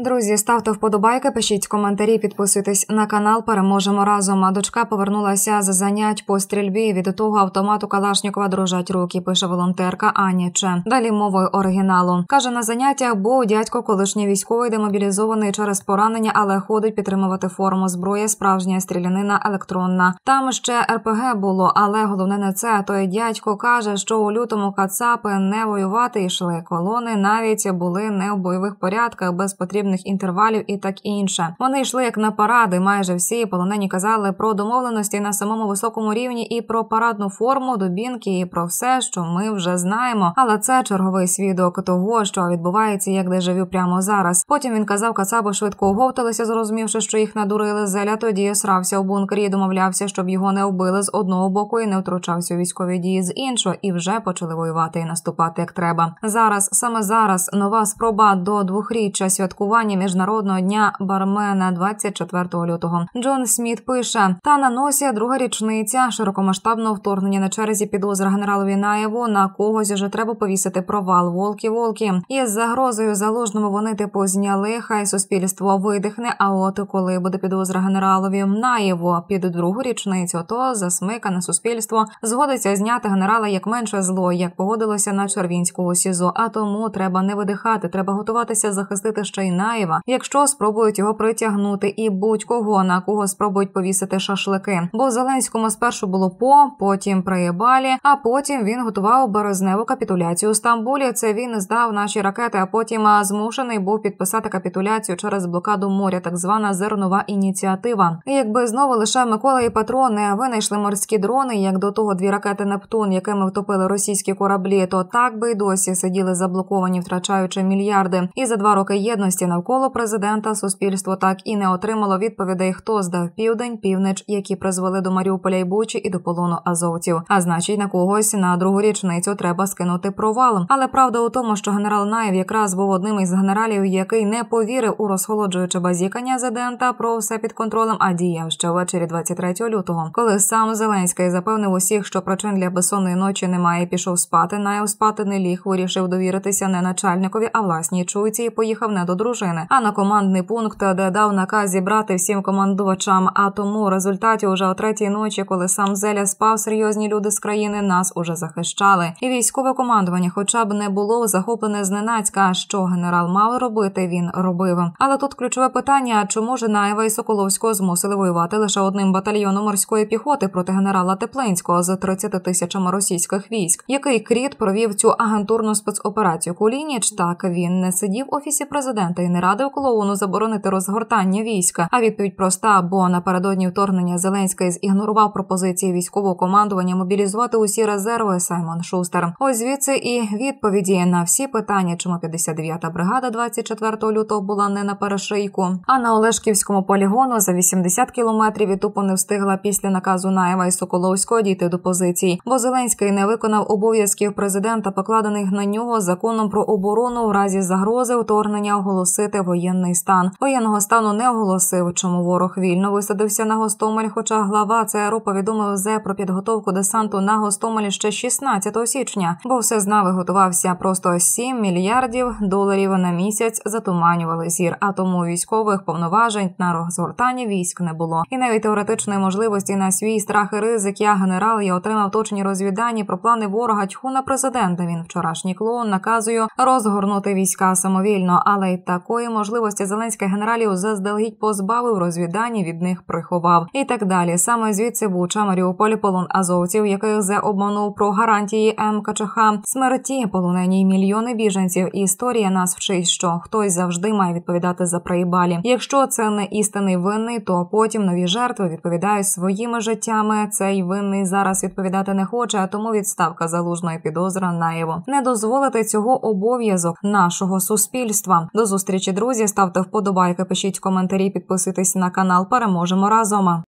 Друзі, ставте вподобайки, пишіть коментарі, підписуйтесь на канал. Переможемо разом. А дочка повернулася з занять по стрільбі. Від того автомату Калашнікова дрожать руки. Пише волонтерка Аня Че. Далі мовою оригіналу каже на заняттях, бо дядько колишній військовий демобілізований через поранення, але ходить підтримувати форму зброя, справжня стрілянина електронна. Там ще РПГ було, але головне не це. Той дядько каже, що у лютому Кацапи не воювати йшли. Колони навіть були не в бойових порядках без потрібних інтервалів і так інше. Вони йшли як на паради. Майже всі полонені казали про домовленості на самому високому рівні і про парадну форму, дубінки, і про все, що ми вже знаємо. Але це черговий свідок того, що відбувається, як дежавю прямо зараз. Потім він казав, Кацапи швидко оговталися, зрозумівши, що їх надурили. Зеля тоді срався в бункері домовлявся, щоб його не вбили з одного боку і не втручався у військові дії з іншого, і вже почали воювати і наступати як треба. Зараз саме зараз нова спроба до двохріччя святкування міжнародного дня бармена 24 лютого. Джон Сміт пише: та на носі друга річниця широкомасштабного вторгнення на черзі підозра генералові Наєву на когось уже треба повісити провал волки волки із загрозою заложному вони типу зняли. Хай суспільство видихне. А от коли буде підозра генералові Наєву під другу річницю, то засмикане суспільство згодиться зняти генерала як менше зло, як погодилося на Червінського СІЗО. А тому треба не видихати, треба готуватися захистити ще й Наєва, якщо спробують його притягнути, і будь-кого на кого спробують повісити шашлики. Бо Зеленському спершу було по, потім приєбалі, а потім він готував березневу капітуляцію у Стамбулі. Це він здав наші ракети, а потім змушений був підписати капітуляцію через блокаду моря, так звана зернова ініціатива. Якби знову лише Микола і патрони винайшли морські дрони, як до того дві ракети Нептун, якими втопили російські кораблі, то так би й досі сиділи заблоковані, втрачаючи мільярди. І за два роки єдності навколо президента суспільство так і не отримало відповідей, хто здав південь, північ, які призвели до Маріуполя і Бучі і до полону азовців. А значить, на когось на другу річницю треба скинути провал. Але правда у тому, що генерал Наєв якраз був одним із генералів, який не повірив у розхолоджуюче базікання Зедента про все під контролем, а діяв ще ввечері 23 лютого, коли сам Зеленський запевнив усіх, що причин для безсонної ночі немає. Пішов спати. Наєв спати не ліг, вирішив довіритися не начальникові, а власній чуйці і поїхав не до дружини, а на командний пункт, де дав наказ зібрати всім командувачам. А тому в результаті уже о третій ночі, коли сам Зеля спав, серйозні люди з країни нас уже захищали. І військове командування, хоча б не було захоплене зненацька, що генерал мав робити, він робив. Але тут ключове питання: чому ж Наєва і Соколовського змусили воювати лише одним батальйоном морської піхоти проти генерала Теплинського з 30 тисячами російських військ, який кріт провів цю агентурну спецоперацію Кулініч. Так він не сидів в офісі президента і не радив клоуну заборонити розгортання війська. А відповідь проста: бо напередодні вторгнення Зеленський зігнорував пропозиції військового командування мобілізувати усі резерви. Саймон Шустер. Ось звідси і відповіді на всі питання, чому 59-та бригада 24 лютого була не на перешийку, а на Олешківському полігону за 80 кілометрів і тупо не встигла після наказу Наєва і Соколовського дійти до позицій, бо Зеленський не виконав обов'язків президента, покладених на нього законом про оборону в разі загрози вторгнення оголосити воєнний стан. Воєнного стану не оголосив, чому ворог вільно висадився на Гостомель. Хоча глава ЦРУ повідомив ЗЕ про підготовку десанту на Гостомелі ще 16 січня, бо все знав і готувався. Просто 7 мільярдів доларів на місяць затуманювали зір. А тому військових повноважень на розгортання військ не було. І навіть теоретичної можливості на свій страх і ризик я генерал я отримав точні розвідання про плани ворога тьху на президента. Він вчорашній клоун наказую розгорнути війська самовільно, але й такої можливості зеленських генералів заздалегідь позбавив розвідання від них приховав і так далі. Саме звідси Буча, Маріуполь, полон азовців, яких зе обманув про гарантії МКЧХ, смерті полонені мільйони біженців. Історія нас вчить, що хтось завжди має відповідати за проїбалі. Якщо це не істинний винний, то потім нові жертви відповідають своїми життями. Цей винний зараз відповідати не хоче, а тому відставка залужної підозра наєво не дозволити цього обов'язок нашого суспільства. До зустрічі, друзі. Ставте вподобайки, пишіть коментарі, підписуйтесь на канал. Переможемо разом.